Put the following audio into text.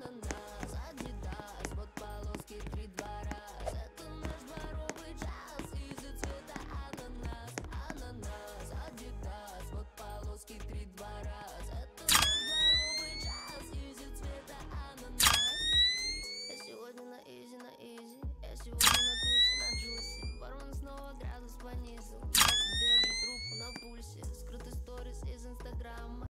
ананас, адидас, вот полоски три два раз Это наш дворовый джаз из-за цвета ананас, ананас, адидас, вот полоски три два